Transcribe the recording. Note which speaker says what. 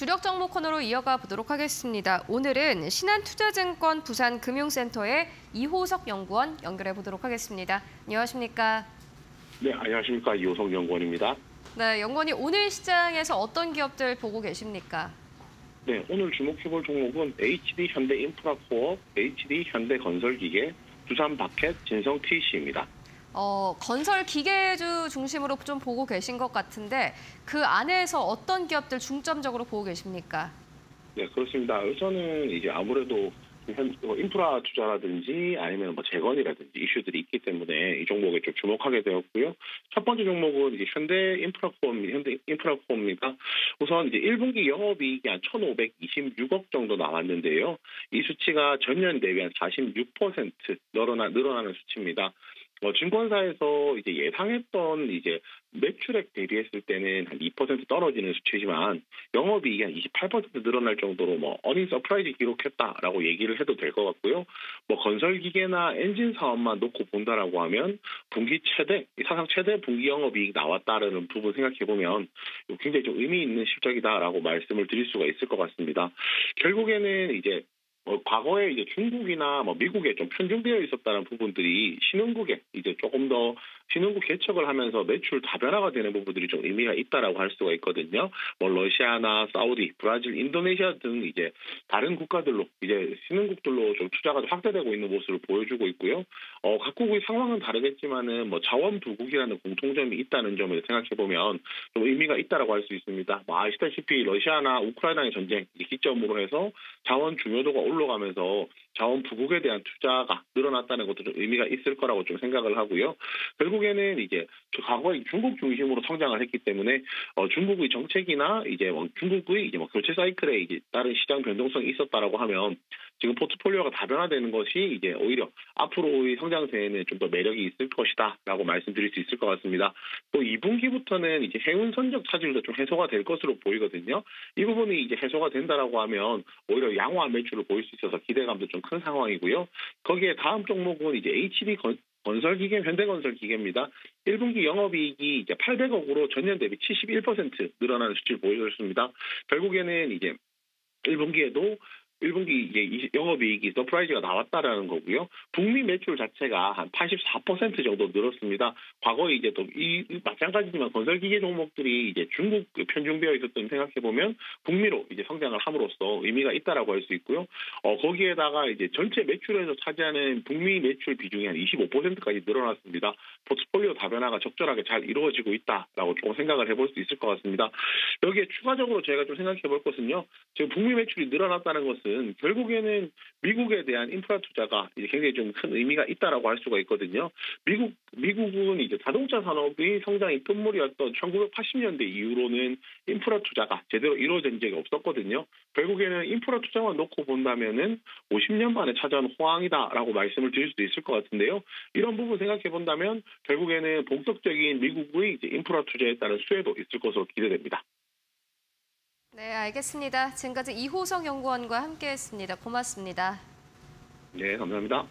Speaker 1: 주력 종목 코너로 이어가 보도록 하겠습니다. 오늘은 신한투자증권 부산금융센터의 이호석 연구원 연결해 보도록 하겠습니다. 안녕하십니까?
Speaker 2: 네, 안녕하십니까. 이호석 연구원입니다.
Speaker 1: 네, 연구원이 오늘 시장에서 어떤 기업들 보고 계십니까?
Speaker 2: 네, 오늘 주목해볼 종목은 HD 현대 인프라코어, HD 현대 건설기계, 두산 바켓, 진성TC입니다.
Speaker 1: 어, 건설 기계주 중심으로 좀 보고 계신 것 같은데 그 안에서 어떤 기업들 중점적으로 보고 계십니까?
Speaker 2: 네, 그렇습니다. 우선은 이제 아무래도 뭐 인프라 투자라든지 아니면 뭐 재건이라든지 이슈들이 있기 때문에 이 종목에 좀 주목하게 되었고요. 첫 번째 종목은 이제 현대 인프라코어, 현대 인프라코어입니다. 우선 이제 1분기 영업이익이 한 1,526억 정도 나왔는데요. 이 수치가 전년 대비 한 46% 늘어나, 늘어나는 수치입니다. 뭐 증권사에서 이제 예상했던 이제 매출액 대비했을 때는 한 2% 떨어지는 수치지만 영업이익이 한 28% 늘어날 정도로 뭐 어닝 서프라이즈 기록했다라고 얘기를 해도 될 것 같고요. 뭐 건설 기계나 엔진 사업만 놓고 본다라고 하면 분기 최대 사상 최대 분기 영업이익 나왔다라는 부분 생각해 보면 굉장히 좀 의미 있는 실적이다라고 말씀을 드릴 수가 있을 것 같습니다. 결국에는 이제 뭐 과거에 이제 중국이나 뭐 미국에 좀 편중되어 있었다는 부분들이 신흥국에 이제 조금 더 신흥국 개척을 하면서 매출 다변화가 되는 부분들이 좀 의미가 있다라고 할 수가 있거든요. 뭐 러시아나 사우디, 브라질, 인도네시아 등 이제 다른 국가들로 이제 신흥국들로 좀 투자가 확대되고 있는 모습을 보여주고 있고요. 어, 각국의 상황은 다르겠지만은 뭐 자원 부국이라는 공통점이 있다는 점을 생각해 보면 좀 의미가 있다라고 할 수 있습니다. 뭐 아시다시피 러시아나 우크라이나의 전쟁 기점으로 해서 자원 중요도가 올라가면서 자원 부국에 대한 투자가 늘어났다는 것도 좀 의미가 있을 거라고 좀 생각을 하고요. 결국에는 이제 과거에 중국 중심으로 성장을 했기 때문에 어, 중국의 정책이나 이제 뭐 중국의 이제 뭐 교체 사이클에 이제 다른 시장 변동성이 있었다라고 하면 지금 포트폴리오가 다변화되는 것이 이제 오히려 앞으로의 성장세에는 좀 더 매력이 있을 것이다라고 말씀드릴 수 있을 것 같습니다. 또 2분기부터는 이제 해운 선적 차질도 좀 해소가 될 것으로 보이거든요. 이 부분이 이제 해소가 된다라고 하면 오히려 양호한 매출을 보일 수 있어서 기대감도 좀 큰 상황이고요. 거기에 다음 종목은 이제 HD 건, 건설기계, 현대건설기계입니다. 1분기 영업이익이 이제 800억으로 전년 대비 71% 늘어나는 수치를 보여줬습니다. 결국에는 이제 1분기에도 1분기 이제 영업이익이 서프라이즈가 나왔다라는 거고요. 북미 매출 자체가 한 84% 정도 늘었습니다. 과거에 이제 또 이 마찬가지지만 건설기계 종목들이 이제 중국 편중되어 있었던 생각해 보면 북미로 이제 성장을 함으로써 의미가 있다라고 할 수 있고요. 어 거기에다가 이제 전체 매출에서 차지하는 북미 매출 비중이 한 25%까지 늘어났습니다. 포트폴리오 다변화가 적절하게 잘 이루어지고 있다라고 조금 생각을 해볼 수 있을 것 같습니다. 여기에 추가적으로 저희가 좀 생각해 볼 것은요. 지금 북미 매출이 늘어났다는 것은 것은 결국에는 미국에 대한 인프라 투자가 이제 굉장히 좀 큰 의미가 있다라고 할 수가 있거든요. 미국 미국은 이제 자동차 산업이 성장이 끝물이었던 1980년대 이후로는 인프라 투자가 제대로 이루어진 적이 없었거든요. 결국에는 인프라 투자만 놓고 본다면은 50년 만에 찾아온 호황이다라고 말씀을 드릴 수도 있을 것 같은데요. 이런 부분 생각해 본다면 결국에는 본격적인 미국의 인프라 투자에 따른 수혜도 있을 것으로 기대됩니다.
Speaker 1: 네, 알겠습니다. 지금까지 이호성 연구원과 함께했습니다. 고맙습니다.
Speaker 2: 네, 감사합니다.